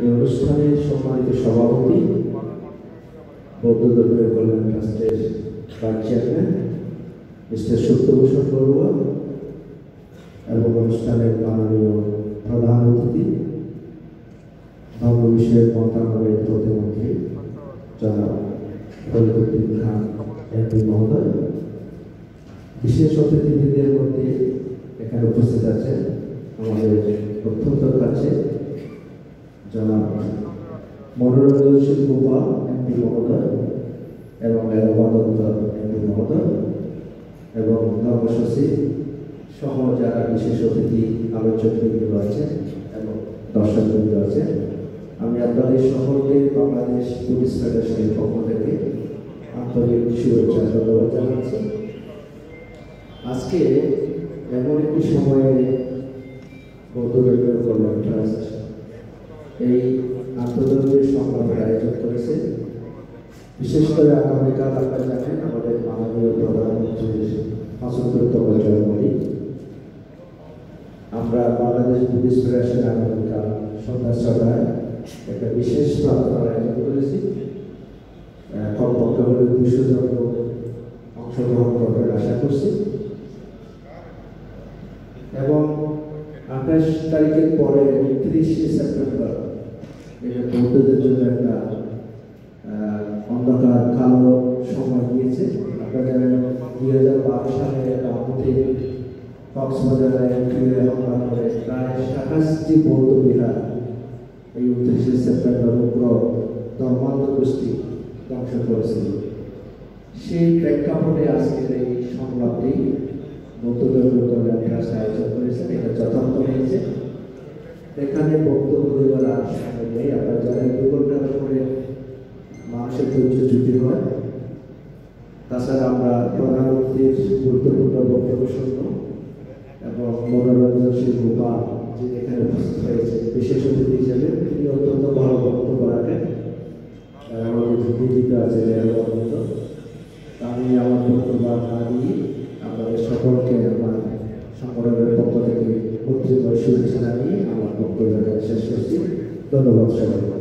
এই অনুষ্ঠানের সম্মানিত সভাপতি, বৌদ্ধ ধর্মের কল্যাণ ট্রাস্টের vice chairman mister Satyabhushan Barua এবং অনুষ্ঠানের মাননীয় প্রধান অতিথি ধর্ম বিষয়ের মন্ত্রণালয়ের প্রতিমন্ত্রী, জনাব ফরিদুদ্দিন খান এমপি মহোদয়। বিশেষ অতিথিদের মধ্যে এখানে উপস্থিত আছেন আমাদের অত্যন্ত কাছে জনাব মনোরঞ্জন সিং গোপাল এমপি মহোদয় এবং এরবাদত্ত এমপি মহোদয় এবং ধর্মসচিব সহ যারা বিশেষ অতিথি আলোচকবৃন্দ আছেন এবং দর্শকবৃন্দ আছেন, আমি আপনাদের সকলকে বাংলাদেশ পুলিশ ফেডারেশনের পক্ষ থেকে আন্তরিক শুভেচ্ছা ধন্যবাদ জানাচ্ছি। আজকে এমন একটি সময়ে বৌদ্ধধর্মীয় কল্যাণ ট্রাস্ট এই আন্তর্জাতিক সংগ্রামের আয়োজন করেছে। বিশেষ করে আগামীকাল আপনারা জানেন, আমাদের মাননীয় প্রধানমন্ত্রীর পঁচাত্তরতম জন্মদিন আমরা বাংলাদেশ পুলিশ ফেডারেশন আগামীকাল সন্ধ্যা ছটায় একটা বিশেষ প্রার্থনার আয়োজন করেছি। কমপক্ষে হলে দুশো জন অংশগ্রহণ করবেন আশা করছি। এবং আঠাশ তারিখের পরে উনত্রিশে সেপ্টেম্বর। এটা বৌদ্ধদের জন্য একটা অন্ধকার কালো সময় গিয়েছে আপনারা জানেন দুই হাজার বারো সালে রামতে কক্সবাজারে এন্ট্রিয়ে হামলা করে প্রায় সাতাশটি বৌদ্ধ বিহার এই উনত্রিশে সেপ্টেম্বর উগ্র ধর্মান্ধ গোষ্ঠী ধ্বংস করেছিল। সেই প্রেক্ষাপটে আজকের এই সংলাপটি ধর্মীয় কল্যাণ ট্রাস্ট আয়োজন করেছেন এটা যথার্থ হয়েছে এখানে বক্তব্য নেই আপনারা জানেন দু ঘণ্টার উপরে মানুষের জুটি হয় তাছাড়া আমরা প্রধানমন্ত্রীর গুরুত্বপূর্ণ বক্তব্য শুনব এবং মনোরঞ্জন সিং গোপাল যিনি এখানে বিশেষ হিসেবে তিনি অত্যন্ত ভালো বক্তব্য রাখেন আমাদের বিজিত আছে আমি আমার বক্তব্য না দিয়ে সকলকে আমার সংগঠনের পক্ষ থেকে শুভেচ্ছা জানিয়ে আমার বক্তব্য শেষ করছি। ধন্যবাদ সবাই